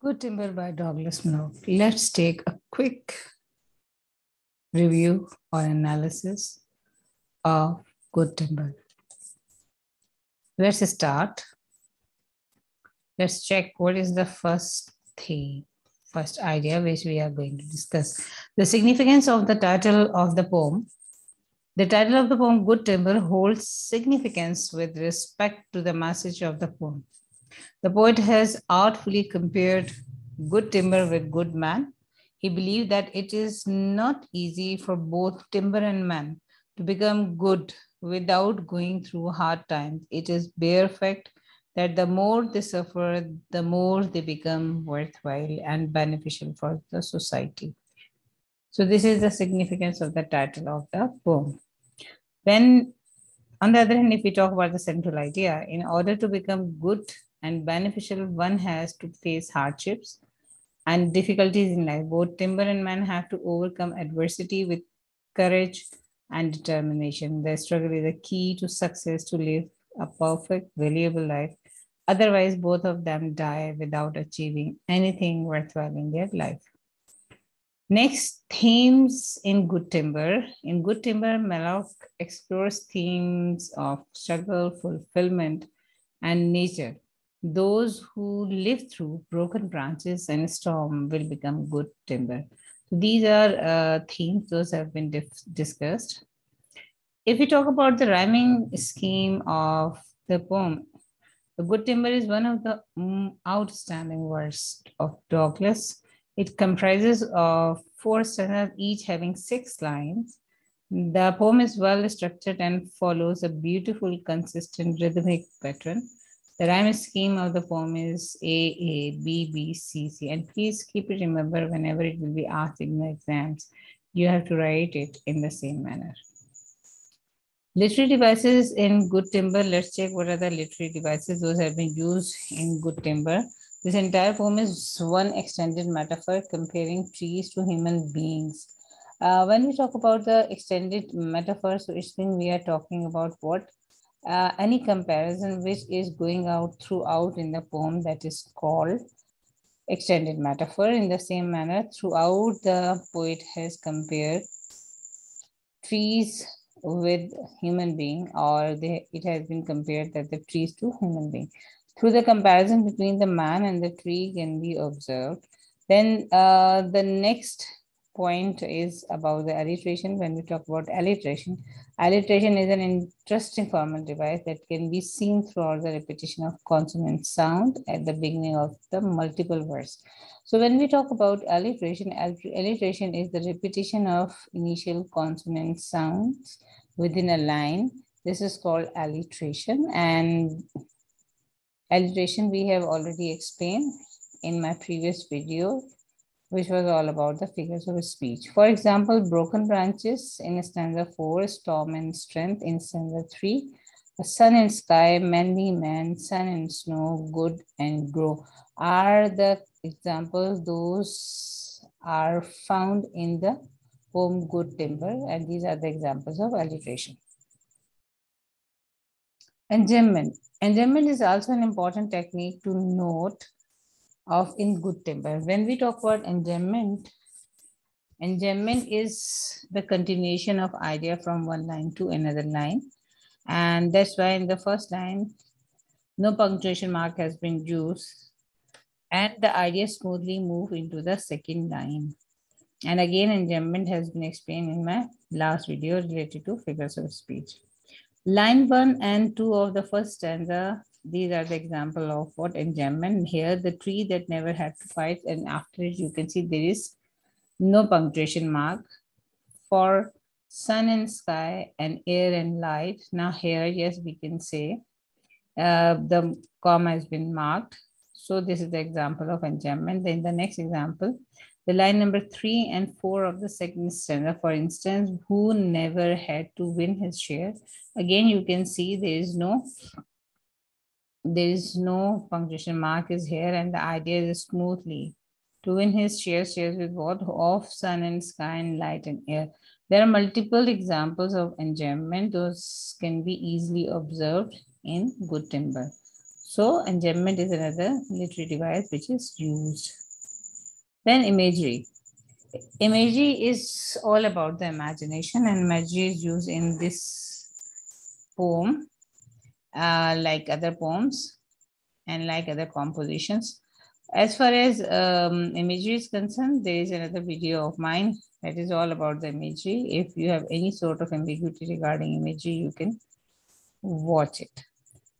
Good Timber by Douglas Malloch. Let's take a quick review or analysis of Good Timber. Let's start. Let's check what is the first thing, first idea which we are going to discuss. The significance of the title of the poem. The title of the poem, Good Timber, holds significance with respect to the message of the poem. The poet has artfully compared good timber with good man. He believed that it is not easy for both timber and man to become good without going through hard times. It is bare fact that the more they suffer, the more they become worthwhile and beneficial for the society. So this is the significance of the title of the poem. When, on the other hand, if we talk about the central idea, in order to become good and beneficial, one has to face hardships and difficulties in life. Both timber and man have to overcome adversity with courage and determination. The struggle is a key to success to live a perfect, valuable life. Otherwise, both of them die without achieving anything worthwhile in their life. Next, themes in Good Timber. In Good Timber, Malloch explores themes of struggle, fulfillment, and nature. Those who live through broken branches and storm will become good timber. So these are uh, themes, those have been discussed. If we talk about the rhyming scheme of the poem, the good timber is one of the mm, outstanding works of Douglas. It comprises of four stanzas, each having six lines. The poem is well structured and follows a beautiful, consistent rhythmic pattern. The rhyme scheme of the poem is A, A, B, B, C, C. And please keep it remember whenever it will be asked in the exams, you have to write it in the same manner. Literary devices in good timber. Let's check what are the literary devices. Those have been used in good timber. This entire poem is one extended metaphor comparing trees to human beings. Uh, when we talk about the extended metaphor, so it's been we are talking about what uh, any comparison which is going out throughout in the poem that is called extended metaphor. In the same manner, throughout the poet has compared trees with human being or they, it has been compared that the trees to human being. Through the comparison between the man and the tree can be observed. Then uh, the next point is about the alliteration. When we talk about alliteration, alliteration is an interesting formal device that can be seen throughout the repetition of consonant sound at the beginning of the multiple words. So when we talk about alliteration, alliteration is the repetition of initial consonant sounds within a line. This is called alliteration and alliteration we have already explained in my previous video which was all about the figures of speech. For example, broken branches in stanza four, storm and strength in stanza three, sun and sky, manly man, sun and snow, good and grow are the examples. Those are found in the poem Good Timber, and these are the examples of alliteration. Enjambment. Enjambment is also an important technique to note of in good timber. When we talk about enjambment, enjambment is the continuation of idea from one line to another line. And that's why in the first line, no punctuation mark has been used and the idea smoothly move into the second line. And again, enjambment has been explained in my last video related to figures of speech. Line one and two of the first stanza these are the example of what enjambment. Here, the tree that never had to fight, and after it, you can see there is no punctuation mark for sun and sky and air and light. Now here, yes, we can say uh, the comma has been marked. So this is the example of enjambment. Then the next example, the line number three and four of the second stanza, for instance, who never had to win his share. Again, you can see there is no there is no punctuation mark is here and the idea is smoothly. To win his share shares with what of sun and sky and light and air. There are multiple examples of enjambment. Those can be easily observed in good timber. So enjambment is another literary device which is used. Then imagery. Imagery is all about the imagination and imagery is used in this poem uh, like other poems and like other compositions. As far as um, imagery is concerned, there is another video of mine that is all about the imagery. If you have any sort of ambiguity regarding imagery, you can watch it.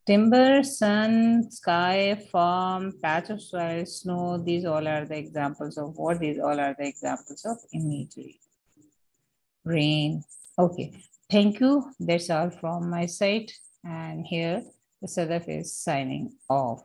Timber, sun, sky, farm, patch of soil, snow, these all are the examples of what these all are the examples of imagery. Rain. Okay, thank you. That's all from my side. And here the Sadaf is signing off.